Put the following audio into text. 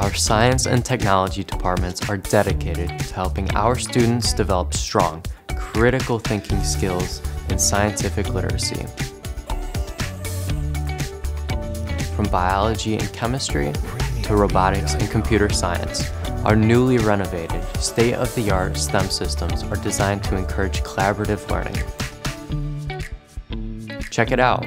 Our science and technology departments are dedicated to helping our students develop strong, critical thinking skills and scientific literacy. From biology and chemistry to robotics and computer science, our newly renovated, state-of-the-art STEM systems are designed to encourage collaborative learning. Check it out